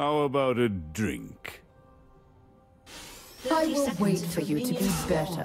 How about a drink? I will wait for you to be better.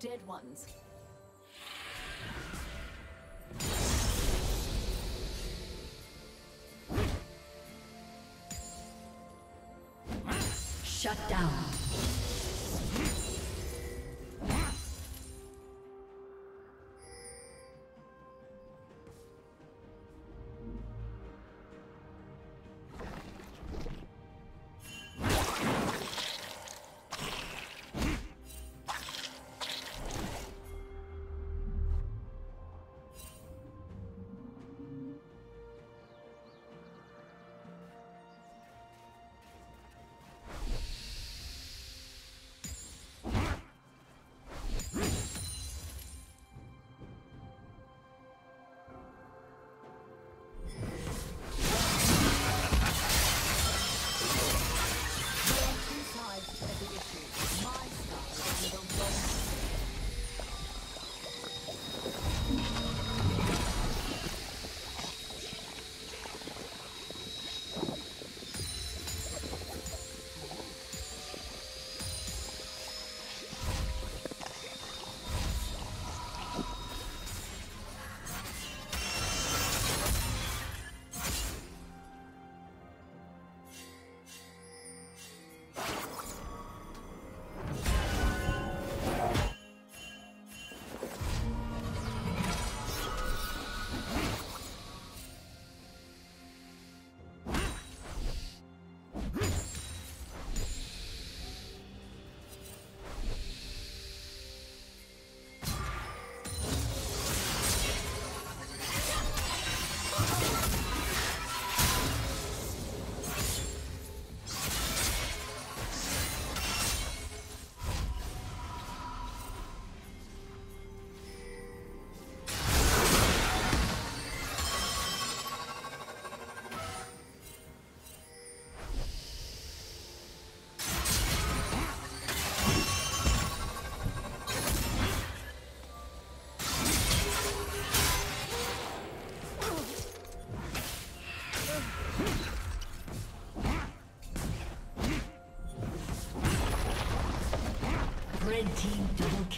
Dead ones. Shut down.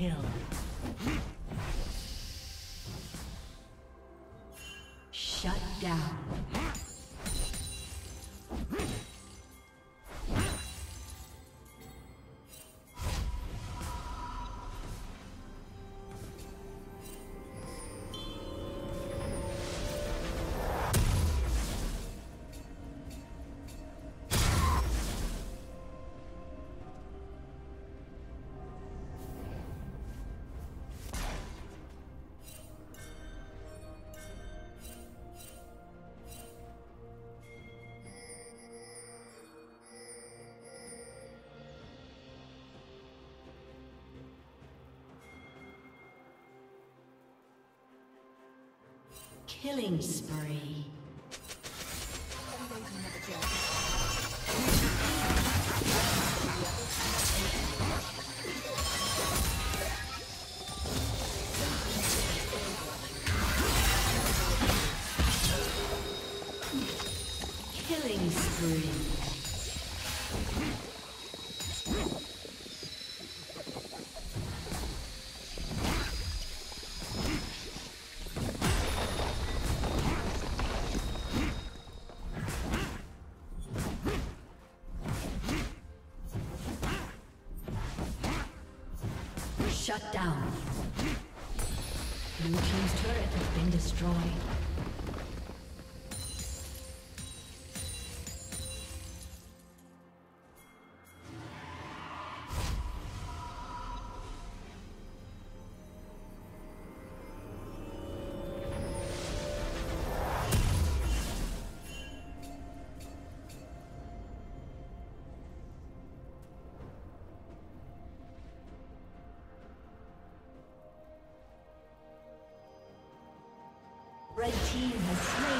Kill. Killing spree. Destroyed. Red team has slain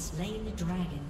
Slain the dragon.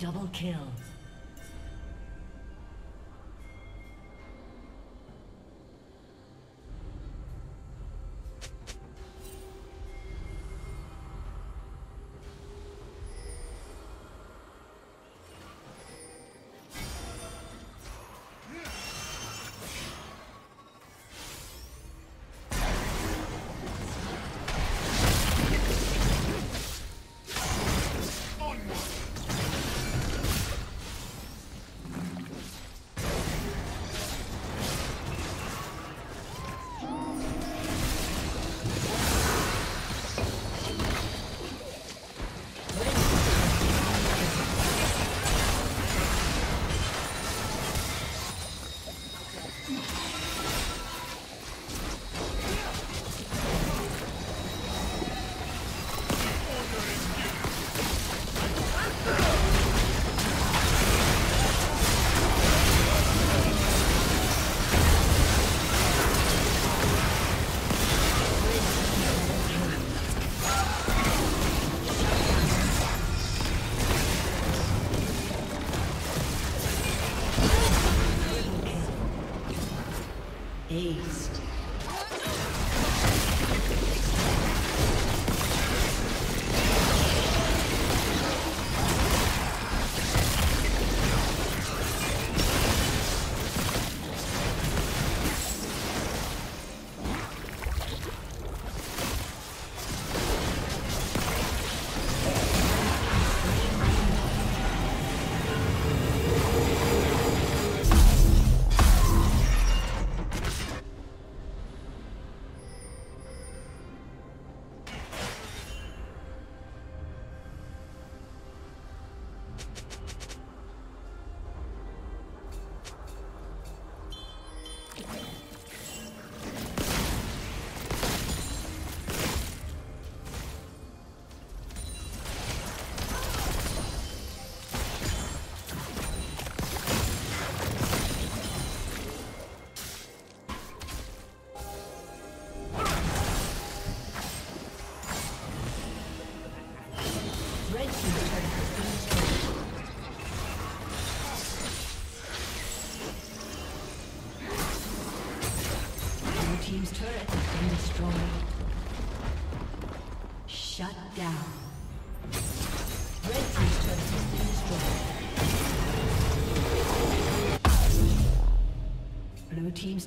Double kill. Team's